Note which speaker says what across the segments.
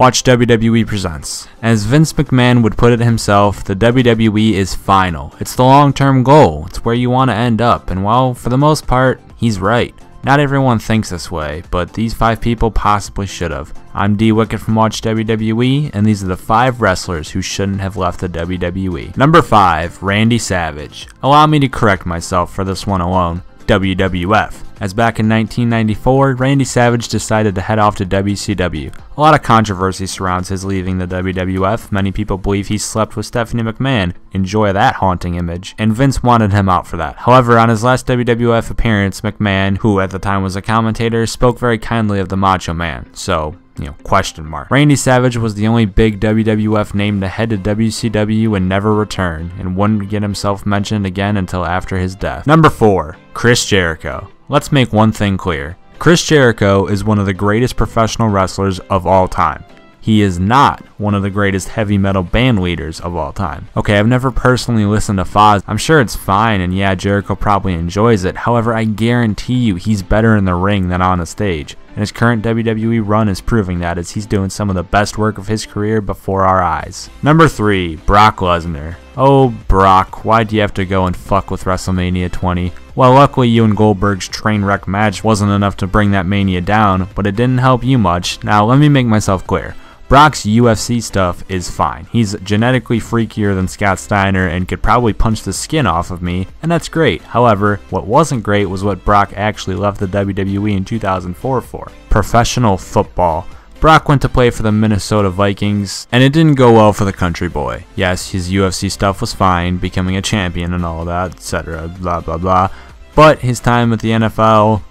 Speaker 1: Watch WWE Presents. As Vince McMahon would put it himself, the WWE is final. It's the long term goal, it's where you want to end up, and while for the most part, he's right. Not everyone thinks this way, but these five people possibly should have. I'm D Wicket from Watch WWE, and these are the five wrestlers who shouldn't have left the WWE. Number 5, Randy Savage. Allow me to correct myself for this one alone. WWF. As back in 1994, Randy Savage decided to head off to WCW. A lot of controversy surrounds his leaving the WWF. Many people believe he slept with Stephanie McMahon. Enjoy that haunting image. And Vince wanted him out for that. However, on his last WWF appearance, McMahon, who at the time was a commentator, spoke very kindly of the Macho Man. So, you know, question mark. Randy Savage was the only big WWF name to head to WCW and never return, and wouldn't get himself mentioned again until after his death. Number 4. Chris Jericho. Let's make one thing clear. Chris Jericho is one of the greatest professional wrestlers of all time. He is not one of the greatest heavy metal band leaders of all time. Okay, I've never personally listened to Fozzy. I'm sure it's fine, and yeah, Jericho probably enjoys it. However, I guarantee you he's better in the ring than on a stage. And his current WWE run is proving that as he's doing some of the best work of his career before our eyes. Number 3, Brock Lesnar. Oh, Brock, why do you have to go and fuck with WrestleMania 20? Well, luckily you and Goldberg's train wreck match wasn't enough to bring that mania down, but it didn't help you much. Now, let me make myself clear. Brock's UFC stuff is fine. He's genetically freakier than Scott Steiner and could probably punch the skin off of me, and that's great. However, what wasn't great was what Brock actually left the WWE in 2004 for professional football. Brock went to play for the Minnesota Vikings, and it didn't go well for the country boy. Yes, his UFC stuff was fine, becoming a champion and all that, etc., blah blah blah. But his time at the NFL,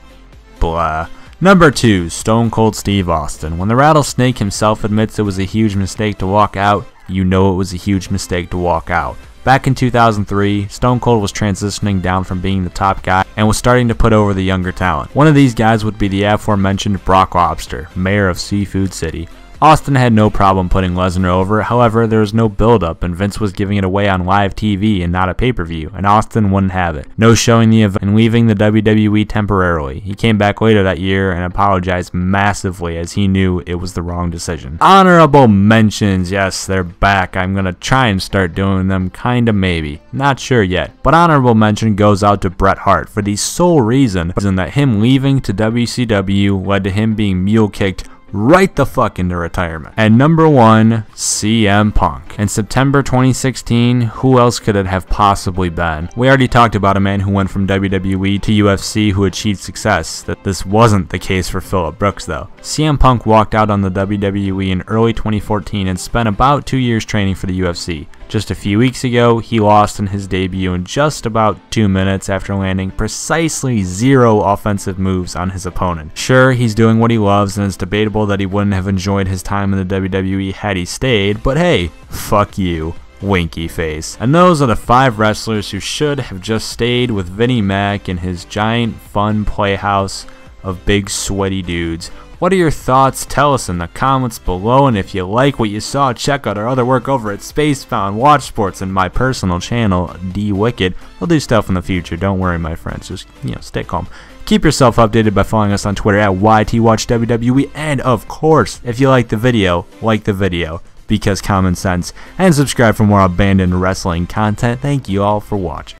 Speaker 1: blah. Number 2, Stone Cold Steve Austin. When the Rattlesnake himself admits it was a huge mistake to walk out, you know it was a huge mistake to walk out. Back in 2003, Stone Cold was transitioning down from being the top guy and was starting to put over the younger talent. One of these guys would be the aforementioned Brock Lobster, mayor of Seafood City. Austin had no problem putting Lesnar over, however, there was no build-up and Vince was giving it away on live TV and not a pay-per-view, and Austin wouldn't have it. No showing the event and leaving the WWE temporarily. He came back later that year and apologized massively as he knew it was the wrong decision. Honorable mentions, yes, they're back. I'm gonna try and start doing them, kinda maybe. Not sure yet. But honorable mention goes out to Bret Hart for the sole reason that him leaving to WCW led to him being mule kicked right the fuck into retirement. And number one, CM Punk. In September 2016, who else could it have possibly been? We already talked about a man who went from WWE to UFC who achieved success. That this wasn't the case for Phillip Brooks though. CM Punk walked out on the WWE in early 2014 and spent about two years training for the UFC. Just a few weeks ago, he lost in his debut in just about two minutes after landing precisely zero offensive moves on his opponent. Sure, he's doing what he loves, and it's debatable that he wouldn't have enjoyed his time in the WWE had he stayed, but hey, fuck you. Winky face. And those are the five wrestlers who should have just stayed with Vinnie Mac in his giant fun playhouse of big sweaty dudes what are your thoughts? Tell us in the comments below, and if you like what you saw, check out our other work over at Spacebound Watch Sports and my personal channel, D Wicked. We'll do stuff in the future. Don't worry, my friends. Just you know, stay calm. Keep yourself updated by following us on Twitter at YTWatchWWE, and of course, if you like the video, like the video because common sense, and subscribe for more abandoned wrestling content. Thank you all for watching.